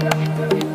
Gracias.